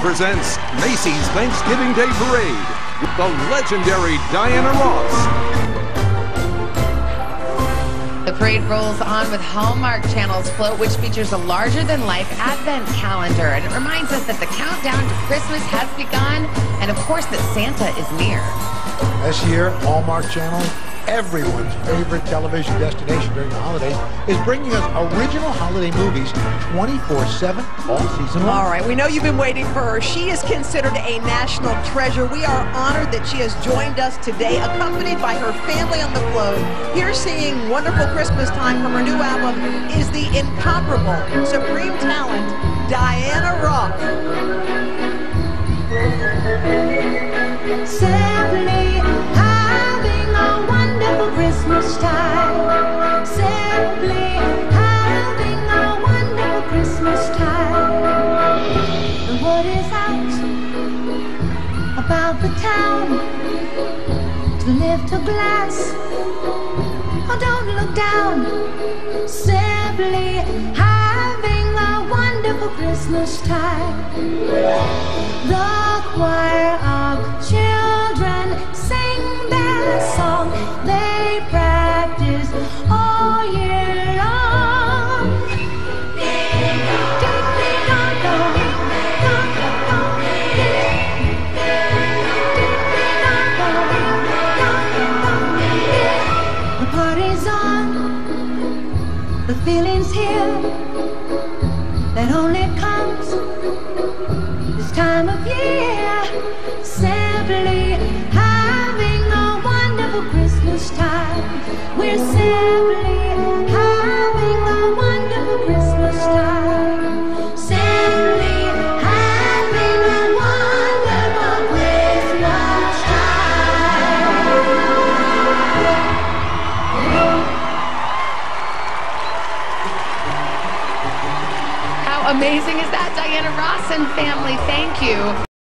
presents Macy's Thanksgiving Day Parade with the legendary Diana Ross. The parade rolls on with Hallmark Channel's float, which features a larger-than-life advent calendar. And it reminds us that the countdown to Christmas has begun, and of course that Santa is near. This year, Hallmark Channel, everyone's favorite television destination during the holidays, is bringing us original holiday movies 24-7 all season long. All right, we know you've been waiting for her. She is considered a national treasure. We are honored that she has joined us today, accompanied by her family on the float. Here singing Wonderful Christmas Time from her new album is the incomparable, supreme talent, Diana Ross. Simply about the town to lift a glass. Oh, don't look down. Simply having a wonderful Christmas time. The choir feeling's here that only comes this time of year. Amazing is that, Diana Ross and family? Thank you.